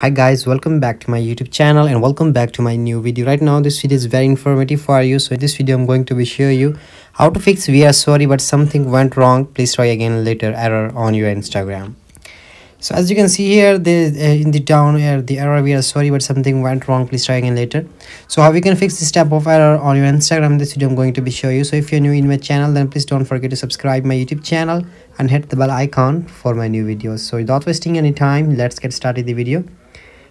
hi guys welcome back to my youtube channel and welcome back to my new video. Right now this video is very informative for you so in this video i'm going to be show you how to fix we are sorry but something went wrong. Please try again later error on your instagram. So as you can see here the uh, in the down here the error we are sorry but something went wrong. Please try again later. So how we can fix this type of error on your instagram this video i'm going to be show you. So if you're new in my channel then please don't forget to subscribe my youtube channel and hit the bell icon for my new videos. So without wasting any time let's get started the video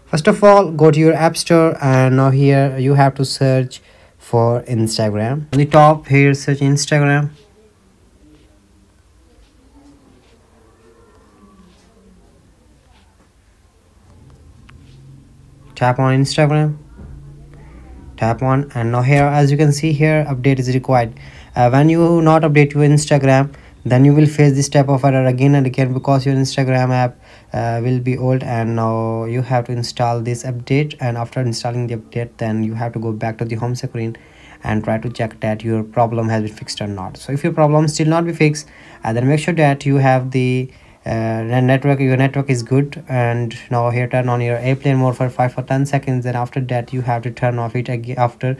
first of all go to your app store and now here you have to search for instagram. On the top here search instagram. Tap on instagram. Tap on and now here as you can see here update is required. Uh, when you not update your instagram then you will face this type of error again and again because your instagram app uh, will be old and now you have to install this update and after installing the update then you have to go back to the home screen and try to check that your problem has been fixed or not. So if your problem still not be fixed uh, then make sure that you have the uh, network your network is good and now here turn on your airplane mode for 5 or 10 seconds and after that you have to turn off it again after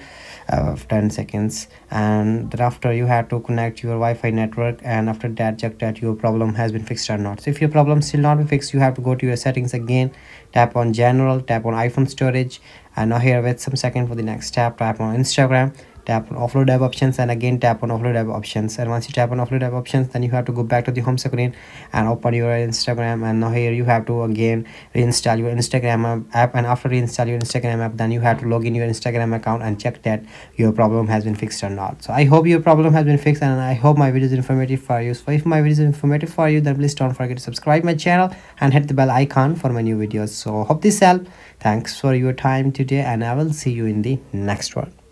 uh, 10 seconds. And thereafter you have to connect your wi-fi network and after that check that your problem has been fixed or not. So if your problem still not fixed you have to go to your settings again tap on general tap on iphone storage and now here wait some second for the next tab tap on instagram tap on offload app options and again tap on offload app options. And once you tap on offload app options then you have to go back to the home screen and open your instagram. And now here you have to again reinstall your instagram app. And after reinstall your instagram app then you have to log in your instagram account and check that your problem has been fixed or not. So i hope your problem has been fixed and i hope my video is informative for you. So if my video is informative for you then please don't forget to subscribe my channel and hit the bell icon for my new videos. So hope this help thanks for your time today and i will see you in the next one